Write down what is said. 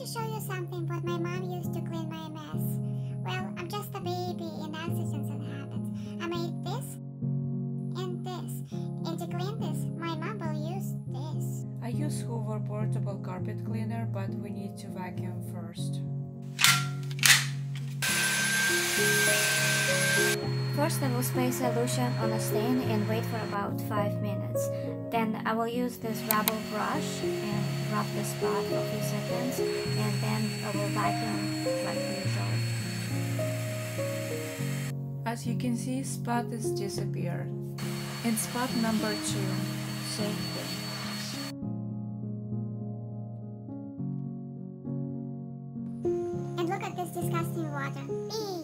to show you something what my mom used to clean my mess. Well, I'm just a baby in decisions and habits. I made this and this. And to clean this, my mom will use this. I use Hoover portable carpet cleaner, but we need to vacuum first. First I will spray solution on a stain and wait for about 5 minutes. Then I will use this rubber brush and rub the spot for a few seconds Mm-hmm. As you can see, spot is disappeared. And spot number two, same thing. And look at this disgusting water. Eee.